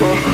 Oh.